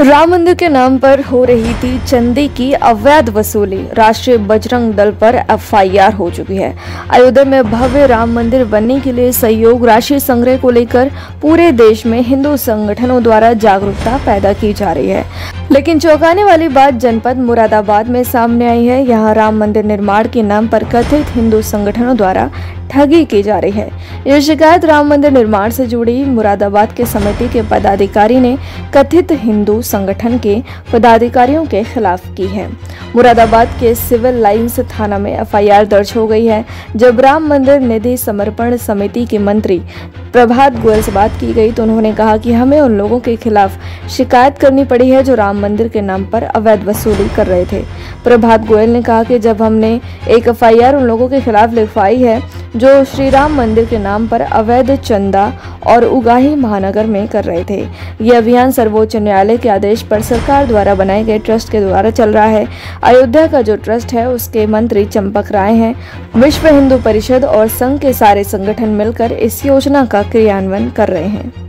राम मंदिर के नाम पर हो रही थी चंदी की अवैध वसूली। राष्ट्रीय बजरंग दल पर एफआईआर हो चुकी है। अयोध्या में भव्य राम मंदिर बनने के लिए सहयोग, राशि संग्रह को लेकर पूरे देश में हिंदू संगठनों द्वारा जागरूकता पैदा की जा रही है। लेकिन चौंकाने वाली बात जनपद मुरादाबाद में सामने आई है। यहाँ राम मंदिर निर्माण के नाम पर कथित हिंदू संगठनों द्वारा ठगी की जा रही है। यह शिकायत राम मंदिर निर्माण से जुड़ी मुरादाबाद के समिति के पदाधिकारी ने कथित हिंदू संगठन के पदाधिकारियों के खिलाफ की है। मुरादाबाद के सिविल लाइन्स थाना में एफआईआर दर्ज हो गई है, जब राम मंदिर निधि समर्पण समिति के मंत्री प्रभात गोयल से बात की गई तो उन्होंने कहा कि हमें उन लोगों के खिलाफ शिकायत करनी पड़ी है जो राम मंदिर के नाम पर अवैध वसूली कर रहे थे। प्रभात गोयल ने कहा कि जब हमने एक एफआईआर उन लोगों के खिलाफ लिखवाई है, जो श्री राम मंदिर के नाम पर अवैध चंदा और उगाही महानगर में कर रहे थे। ये अभियान सर्वोच्च न्यायालय के आदेश पर सरकार द्वारा बनाए गए ट्रस्ट के द्वारा चल रहा है। अयोध्या का जो ट्रस्ट है, उसके मंत्री चंपक राय हैं। विश्व हिंदू परिषद और संघ के सारे संगठन मिलकर इस योजना का क्रियान्वयन कर रहे हैं।